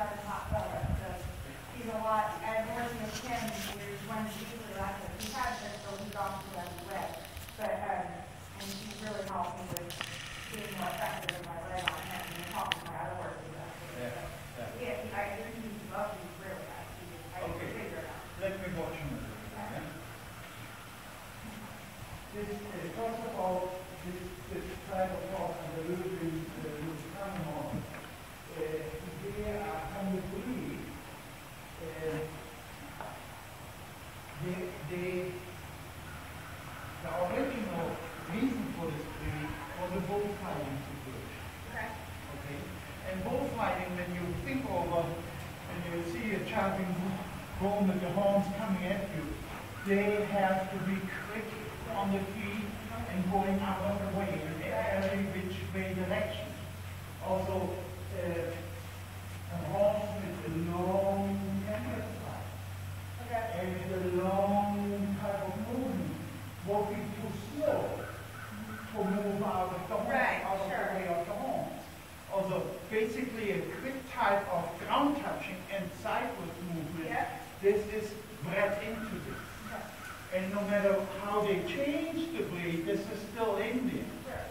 not a hot fella, so he's a lot, and working with him, there's one usually like this, he has this, so he's off to the west. But, um, and she's really helped me with being more effective leg on him, and helping my other work with that. Yeah, yeah. Yeah, I, he's lovely, really, I, I can Okay. figure it out. Let me watch him. Yeah? This, uh, first of all, this, this type of rock and the Lubin, the Lubin rock, uh, they are from the breed, uh, they, they, the original reason for this breed was a bullfighting situation. Okay. Okay, and bullfighting, when you think over, uh, and you see a charging bull with the horns coming at you, they have to be quick on the feet and going out of the way in every which way direction. Also, uh, a horse with a long temper Okay. and the long type of movement will be too slow to move out of the horn, Right, out of sure. the way of the horns. Also, basically a quick type of ground touching and sideways movement. Yep. This is bred into this. Okay. And no matter how they change the breed, this is still in there.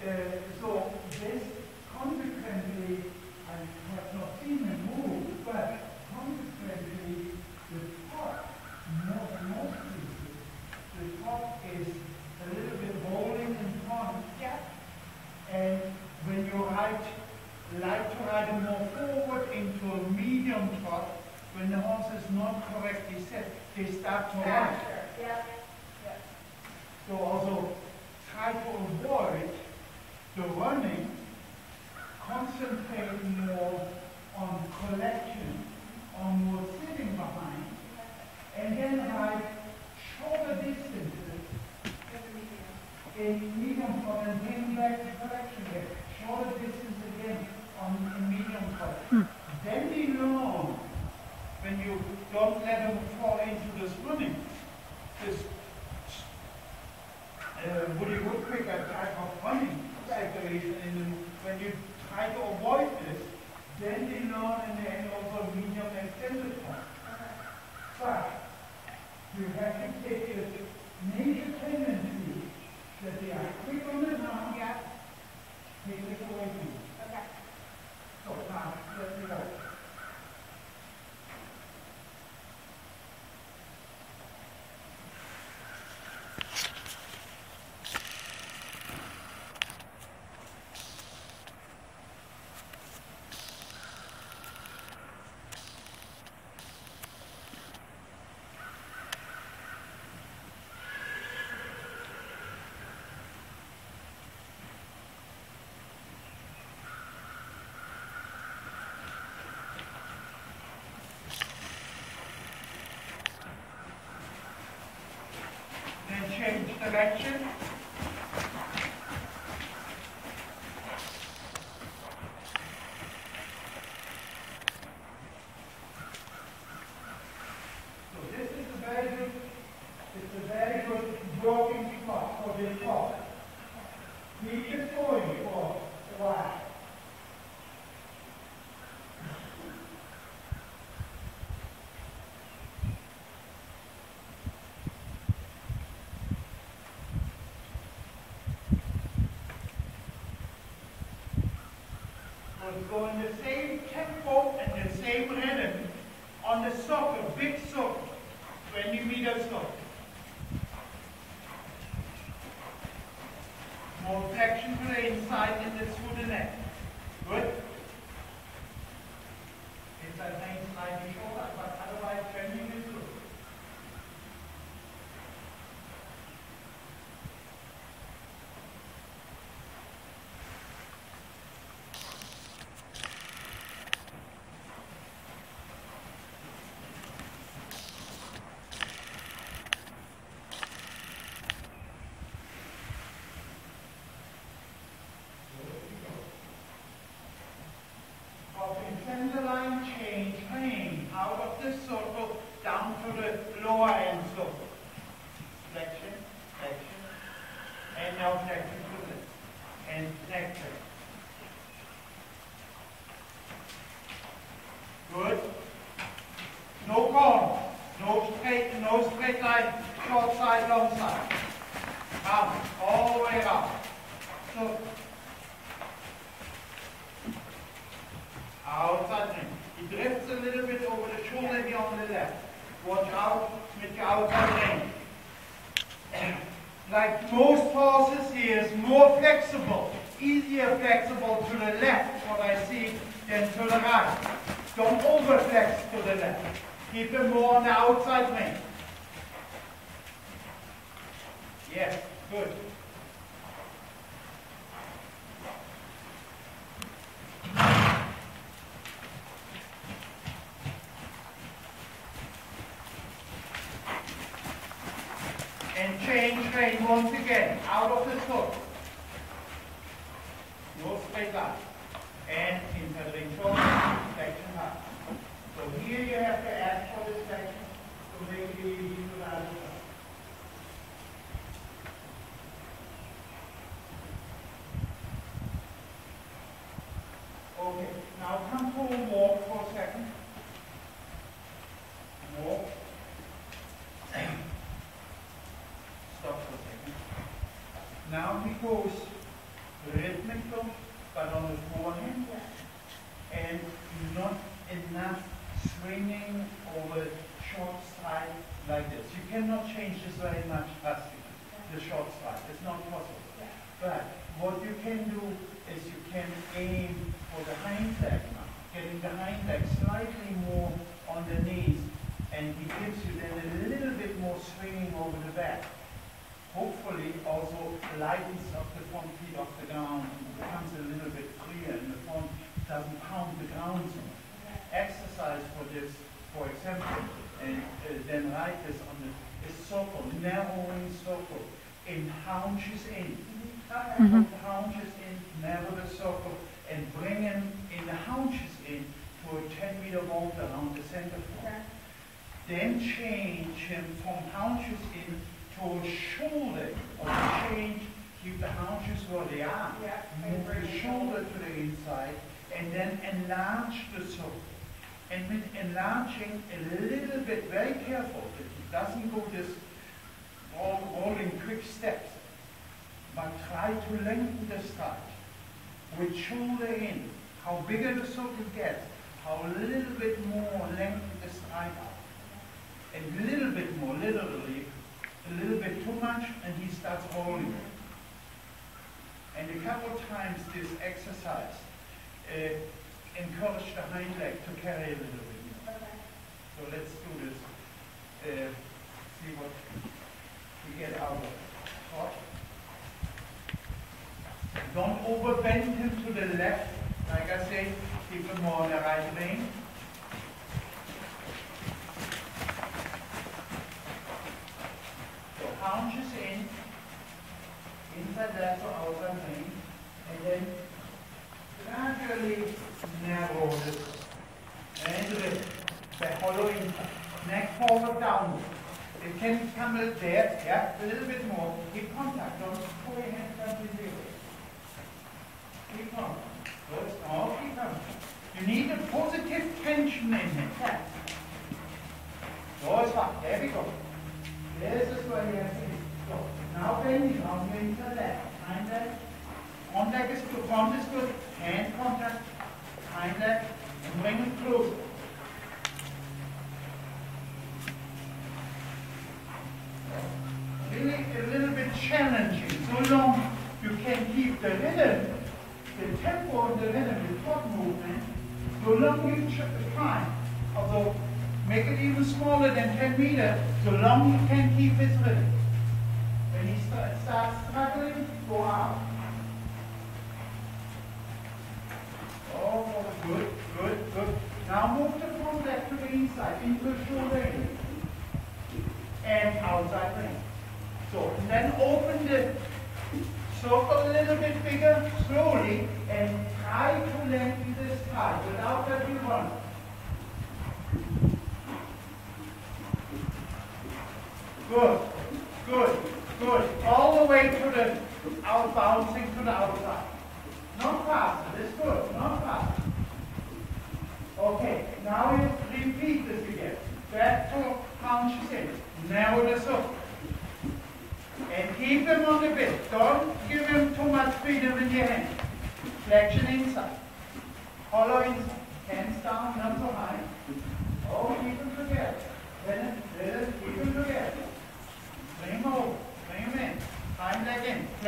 Sure. Uh, so this consequently, I have not seen him move, but consequently, the top, most, most pieces, the top is a little bit rolling in front. Yeah. And when you ride, like to ride more forward into a medium trot, when the horse is not correctly set, they start to run. Yeah. Yeah. So also try to avoid the running, concentrate more on collection, on more sitting behind, and then ride shorter distances in medium front and bring back the collection again. Shorter distance again on medium. Then they learn when you don't let them fall into this running, this uh, Woody Woodpecker type of running situation, and when you try to avoid this, then they learn and they end also medium extended form. But you have to take this nature tendency that they are quick on the ground, Yeah. take it away from you. Okay. So now, let me go. Then change direction. So this is a very good, it's a very good walking spot for this horse. Keep it going for a while. will go in the same tempo and the same rhythm on the circle, big circle, 20 meter circle. More traction to the inside and the through the neck. Good. It's a nice slightly shorter, but otherwise 20 is good. of the line change plane out of this circle down to the lower end circle. Flexion, flexion, and now flexion to the and flexion. No straight, no straight line, short side, long side. Round, all the way around. So, outside ring. He drifts a little bit over the shoulder here on the left. Watch out with your outside ring. Like most horses, he is more flexible, easier flexible to the left, what I see, than to the right. Don't overflex to the left. Keep him more on the outside ring. Yes, good. Rein once again, out of the foot. No straight line. And into the shoulder, section up. So here you have to add for this section to make it easy to balance. Okay, now come to a walk for a second. Walk. Stop for a second. Now he goes rhythmical, but on his forehead, and not enough swinging over short stride like this. You cannot change this very much drastically, the short stride. It's not possible. But what you can do is you can aim for the hind leg now, getting the hind leg slightly more on the knees, and he gives you then a little bit more swinging over the back. Hopefully also lightens up the front feet off the ground and becomes a little bit freer and the front doesn't pound the ground so much. Exercise for this, for example, and uh, then write this on the a circle, narrowing circle, in haunches in. Okay. Haunches in, narrow the circle, and bring him in the haunches in to a 10 meter volte around the center. Okay. Then change him from haunches in to a shoulder, or change, keep the haunches where they are. Yeah. Move the shoulder to the inside, and then enlarge the circle. And with enlarging a little bit, very careful, that it doesn't go this all, all in quick steps, but try to lengthen the stride. With shoulder in, how bigger the circle gets, how a little bit more lengthen the stride out. And a little bit more, literally, a little bit too much, and he starts rolling. And a couple of times this exercise uh, encourage the hind leg to carry a little bit more. Okay. So let's do this. Uh, see what we get out of it. Hot. Don't overbend him to the left. Like I say, keep him more on the right lane. So haunches in, inside left or outside lane, and then gradually narrow this and lift the hollow inside. Neck forward downward. It can come a little there, yeah, a little bit more. Keep down contact. Good, oh, keep contact. You need a positive tension in. Yeah. So it's fine, there now bending, I'm to left. Hind leg. Contact is good, front is. Hand contact, hind leg, and bring it closer. Really a little bit challenging. So long you can keep the rhythm, the tempo of the rhythm, the foot movement, so long you try. Although make it even smaller than 10 meters, so long you can keep his rhythm. When he start, starts struggling, go out. Oh, good, good, good. Now move the front leg to the inside, into the shoulder. And outside leg. So, and then open the circle a little bit bigger, slowly, and try to lengthen the stride without touching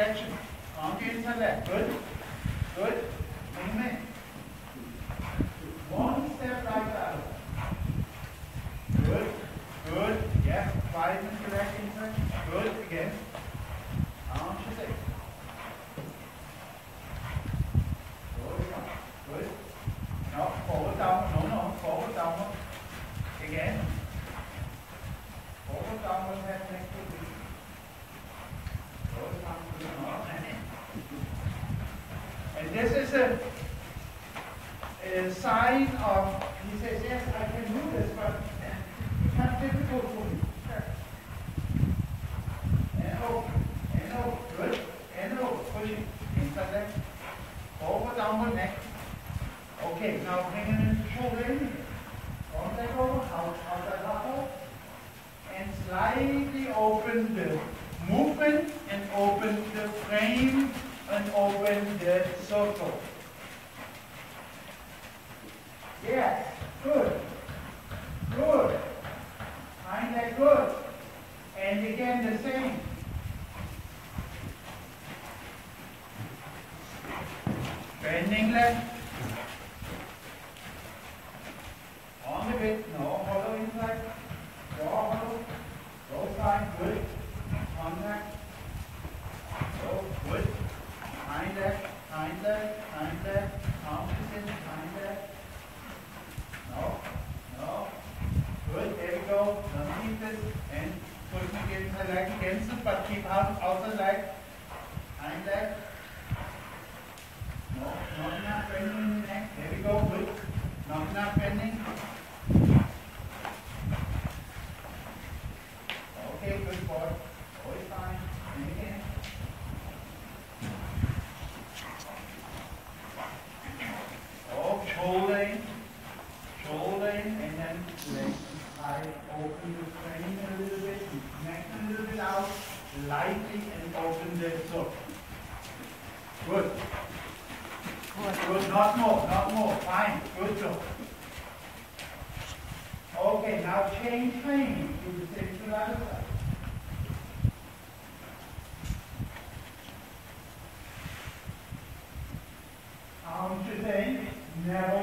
Attention. Calm the inside that. Good. Good. Movement. is a, a sign of, he says, yes, I can do this, but it's not difficult for me. NO, oh, NO, oh, good, NO, oh, pushing, things like that. Over down the neck. Okay, now bring it the shoulder in leg over, out, out that upper. And slightly open the movement and open the frame and open the circle. like pencil, but he found also like I'm like no, not enough pending. There we go. Quick, not enough pending. Good. Good. Not more. Not more. Fine. Good job. Okay, now change training to the central How Arm to think? never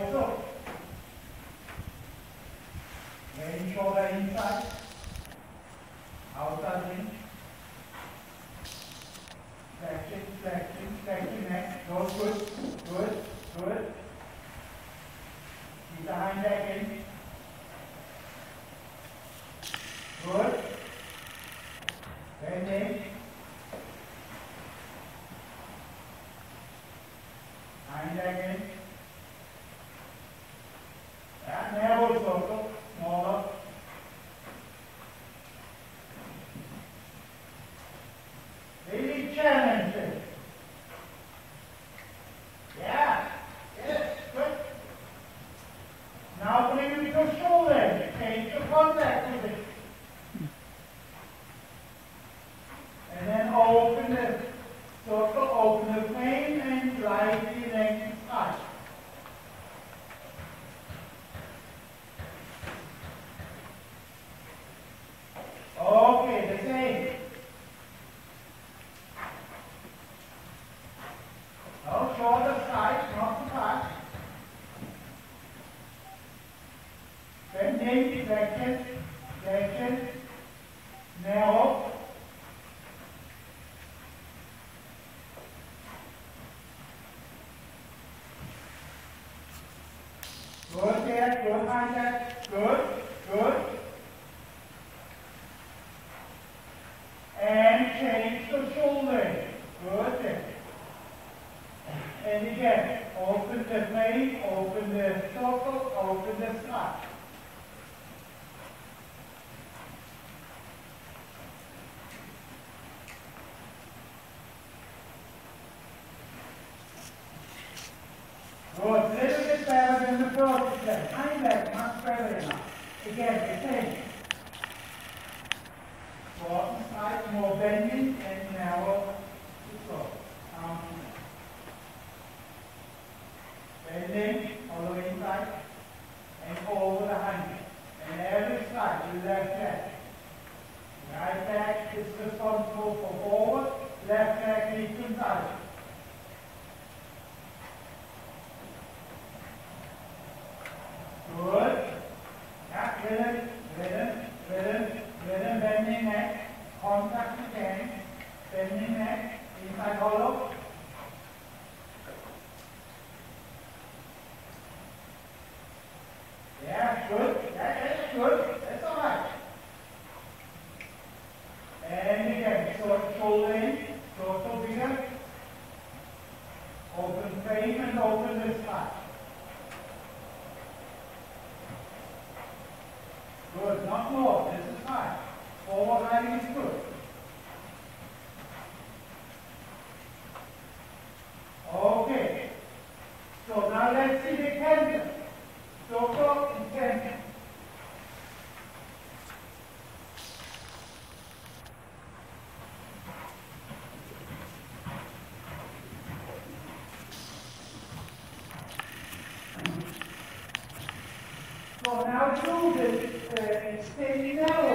mind that in Jackson Jackson नैहो Good, yeah, good, good, good. stairs not straight enough to get everything. Go up side, more bending and narrow the floor. Um, bending all the way inside and over the hand. And every side, you left back, Right back is responsible for forward, left back, is inside. Contact again, bending neck, inside hollow. Yeah, good. Yeah, that's good. That's all right. And again, short shoulder in, short bigger. Open frame and open this side. Good, not more, this is fine. Forward riding is good. Okay. So now let's see the canter. So go and canter. Now do uh, stay narrowing